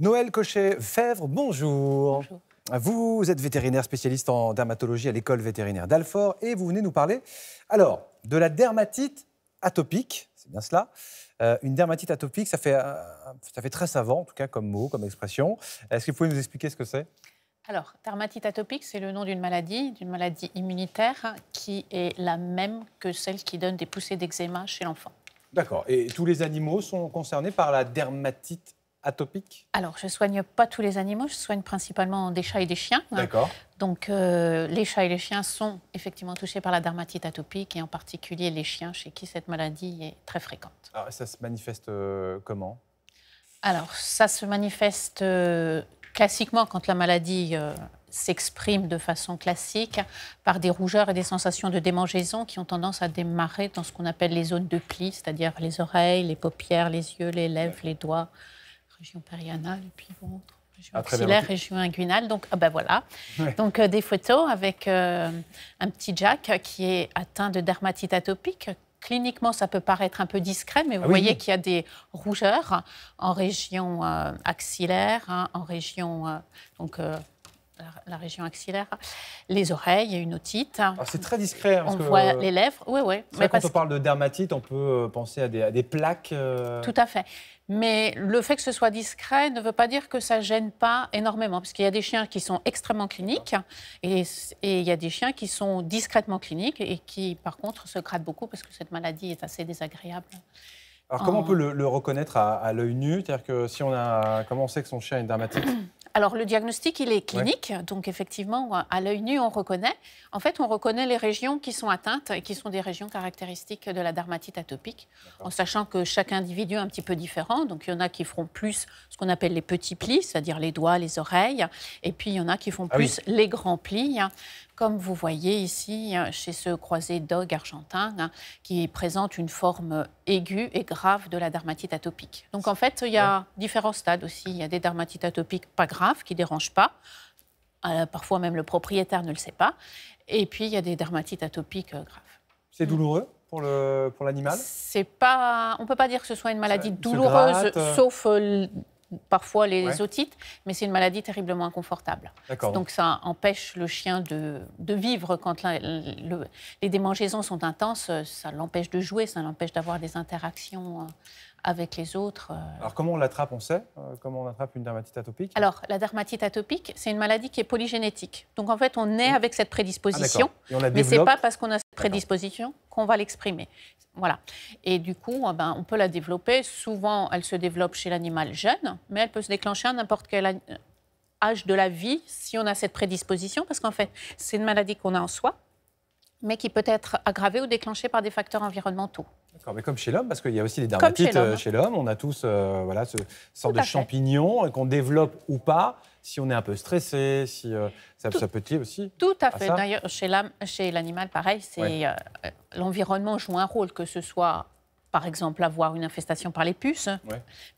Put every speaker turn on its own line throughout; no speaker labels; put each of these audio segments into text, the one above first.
Noël Cochet-Fèvre, bonjour. Vous êtes vétérinaire spécialiste en dermatologie à l'école vétérinaire d'Alfort et vous venez nous parler alors de la dermatite atopique, c'est bien cela. Euh, une dermatite atopique, ça fait, euh, ça fait très savant, en tout cas comme mot, comme expression. Est-ce que vous pouvez nous expliquer ce que c'est?
Alors, dermatite atopique, c'est le nom d'une maladie, d'une maladie immunitaire qui est la même que celle qui donne des poussées d'eczéma chez l'enfant.
D'accord. Et tous les animaux sont concernés par la dermatite atopique
Alors, je ne soigne pas tous les animaux, je soigne principalement des chats et des chiens.
D'accord.
Donc, euh, les chats et les chiens sont effectivement touchés par la dermatite atopique, et en particulier les chiens chez qui cette maladie est très fréquente.
Alors, ça se manifeste euh, comment?
Alors, ça se manifeste euh, classiquement quand la maladie s'exprime de façon classique par des rougeurs et des sensations de démangeaison qui ont tendance à démarrer dans ce qu'on appelle les zones de plis, c'est-à-dire les oreilles, les paupières, les yeux, les lèvres, les doigts région périanale et puis ventre, région ah, axillaire, région inguinale. Donc, ah ben voilà. Donc, euh, des photos avec euh, un petit Jack qui est atteint de dermatite atopique. Cliniquement, ça peut paraître un peu discret, mais vous ah voyez qu'il y a des rougeurs en région euh, axillaire, hein, en région donc la, région axillaire, les oreilles et une otite.
c'est très discret.
Hein, on voit les lèvres, oui, oui.
Mais quand on parle de dermatite, on peut penser à des, à des plaques.
Tout à fait. Mais le fait que ce soit discret ne veut pas dire que ça gêne pas énormément, parce qu'il y a des chiens qui sont extrêmement cliniques et, il y a des chiens qui sont discrètement cliniques et qui, par contre, se grattent beaucoup parce que cette maladie est assez désagréable.
Alors, comment on peut le, reconnaître à, à l'œil nu? C'est-à-dire que si on a, comment on sait que son chien a une dermatite?
alors le diagnostic, il est clinique, donc effectivement, à l'œil nu, on reconnaît. En fait, on reconnaît les régions qui sont atteintes et qui sont des régions caractéristiques de la dermatite atopique, en sachant que chaque individu est un petit peu différent. Donc il y en a qui feront plus ce qu'on appelle les petits plis, c'est-à-dire les doigts, les oreilles, et puis il y en a qui font ah plus les grands plis comme vous voyez ici chez ce croisé dog argentin, hein, qui présente une forme aiguë et grave de la dermatite atopique. Donc en fait, il y a différents stades aussi. Il y a des dermatites atopiques pas graves, qui ne dérangent pas. Euh, parfois même le propriétaire ne le sait pas. Et puis il y a des dermatites atopiques euh, graves.
C'est douloureux pour l'animal?
C'est pas, on peut pas dire que ce soit une maladie douloureuse, euh. sauf parfois les otites, mais c'est une maladie terriblement inconfortable. Donc ça empêche le chien de, vivre quand les démangeaisons sont intenses, ça l'empêche de jouer, ça l'empêche d'avoir des interactions euh, avec les autres. Euh.
Alors comment on l'attrape, on sait euh, Comment on attrape une dermatite atopique?
Alors la dermatite atopique, c'est une maladie qui est polygénétique. Donc en fait, on est avec cette prédisposition, ah, mais c'est pas parce qu'on a prédisposition qu'on va l'exprimer. Voilà. Et du coup, eh ben, on peut la développer. Souvent, elle se développe chez l'animal jeune, mais elle peut se déclencher à n'importe quel âge de la vie si on a cette prédisposition, parce qu'en fait, c'est une maladie qu'on a en soi, mais qui peut être aggravée ou déclenchée par des facteurs environnementaux.
D'accord, mais comme chez l'homme, parce qu'il y a aussi des dermatites euh, chez l'homme, on a tous euh, voilà, ce sorte de champignon qu'on développe ou pas, si on est un peu stressé, si euh, ça, peut être aussi.
Tout à, fait. D'ailleurs, chez l'animal, pareil, c'est l'environnement joue un rôle, que ce soit par exemple, avoir une infestation par les puces.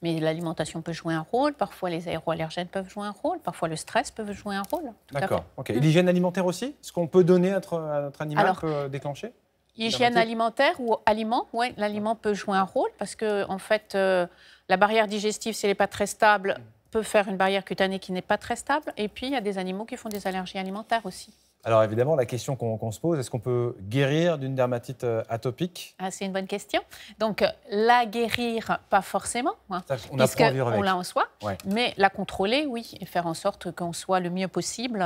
Mais l'alimentation peut jouer un rôle. Parfois, les aéroallergènes peuvent jouer un rôle. Parfois, le stress peut jouer un rôle.
D'accord. L'hygiène alimentaire aussi Ce qu'on peut donner à notre, animal peut déclencher?
Hygiène alimentaire ou aliment, oui, l'aliment peut jouer un rôle parce que, en fait, euh, la barrière digestive, si elle n'est pas très stable, peut faire une barrière cutanée qui n'est pas très stable. Et puis, il y a des animaux qui font des allergies alimentaires aussi.
Alors évidemment, la question qu'on se pose, est-ce qu'on peut guérir d'une dermatite euh, atopique?
Ah, C'est une bonne question. Donc euh, la guérir, pas forcément, hein,
on on
l'a en soi, mais la contrôler, oui, et faire en sorte qu'on soit le mieux possible.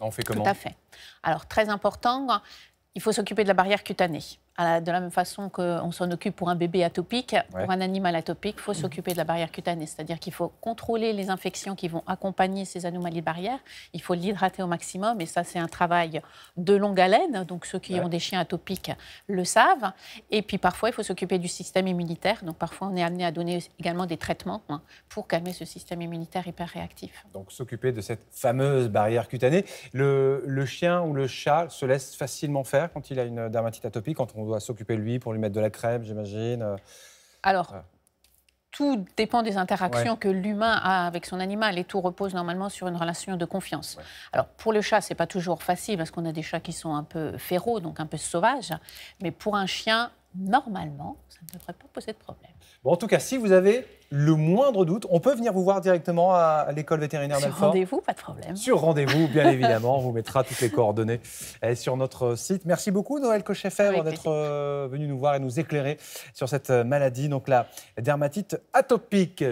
On fait comment?
Tout à fait. Alors très important, il faut s'occuper de la barrière cutanée de la même façon qu'on s'en occupe pour un bébé atopique, pour un animal atopique, il faut s'occuper de la barrière cutanée. C'est-à-dire qu'il faut contrôler les infections qui vont accompagner ces anomalies de barrière. Il faut l'hydrater au maximum. Et ça, c'est un travail de longue haleine. Donc, ceux qui ont des chiens atopiques le savent. Et puis, parfois, il faut s'occuper du système immunitaire. Donc, parfois, on est amené à donner également des traitements hein, pour calmer ce système immunitaire hyper réactif.
Donc, s'occuper de cette fameuse barrière cutanée. Le, le, chien ou le chat se laisse facilement faire quand il a une dermatite atopique, quand on doit s'occuper de lui pour lui mettre de la crème, j'imagine euh.
Alors, tout dépend des interactions que l'humain a avec son animal et tout repose normalement sur une relation de confiance. Alors pour le chat, c'est pas toujours facile parce qu'on a des chats qui sont un peu féroces, donc un peu sauvages, mais pour un chien, normalement, ça ne devrait pas poser de problème.
Bon, en tout cas, si vous avez le moindre doute, on peut venir vous voir directement à, l'école vétérinaire
d'Alfort. Sur rendez-vous, pas de problème.
Sur rendez-vous, bien évidemment. On vous mettra toutes les coordonnées eh, sur notre site. Merci beaucoup, Noël Cochefèvre, d'être euh, venu nous voir et nous éclairer sur cette maladie, donc la dermatite atopique.